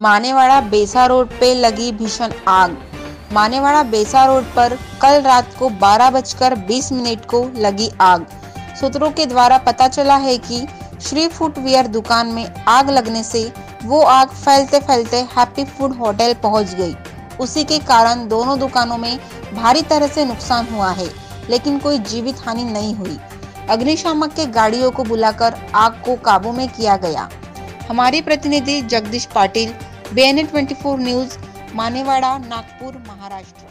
मानेवाड़ा बेसा road पे लगी भीषण आग। मानेवाड़ा बेसा रोड पर कल रात को बारह बजकर बीस मिनट को लगी आग। सूत्रों के द्वारा पता चला है कि श्री फुटवियर दुकान में आग लगने से वो आग फैलते फैलते हैप्पी फ़ूड होटल पहुँच गई। उसी के कारण दोनों दुकानों में भारी तरह से नुकसान हुआ है, लेकिन कोई जीवित हानि नहीं हुई। अग्निशामक के गाड़ियों को बुलाकर आग को काबू में किया गया। हमारे प्रतिनिधि Jagdish Patil B N A twenty four news Manewada Nagpur Maharashtra